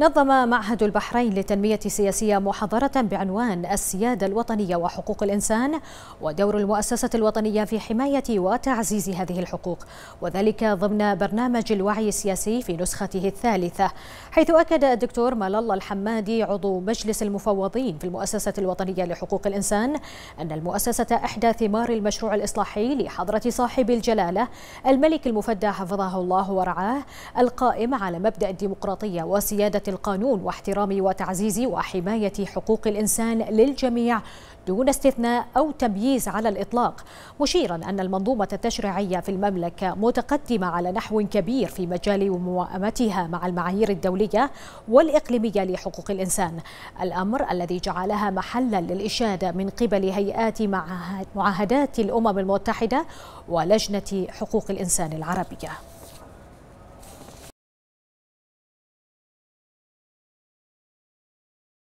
نظم معهد البحرين للتنمية السياسية محاضرة بعنوان السيادة الوطنية وحقوق الإنسان ودور المؤسسة الوطنية في حماية وتعزيز هذه الحقوق وذلك ضمن برنامج الوعي السياسي في نسخته الثالثة. حيث أكد الدكتور مال الله الحمادي عضو مجلس المفوضين في المؤسسة الوطنية لحقوق الإنسان أن المؤسسة إحدى ثمار المشروع الإصلاحي لحضرة صاحب الجلالة الملك المفدى حفظه الله ورعاه القائم على مبدأ الديمقراطية وسيادة القانون واحترام وتعزيز وحماية حقوق الإنسان للجميع دون استثناء أو تمييز على الإطلاق. مشيرا أن المنظومة التشريعية في المملكة متقدمة على نحو كبير في مجال موائمتها مع المعايير الدولية والإقليمية لحقوق الإنسان. الأمر الذي جعلها محلا للإشادة من قبل هيئات معاهدات الأمم المتحدة ولجنة حقوق الإنسان العربية.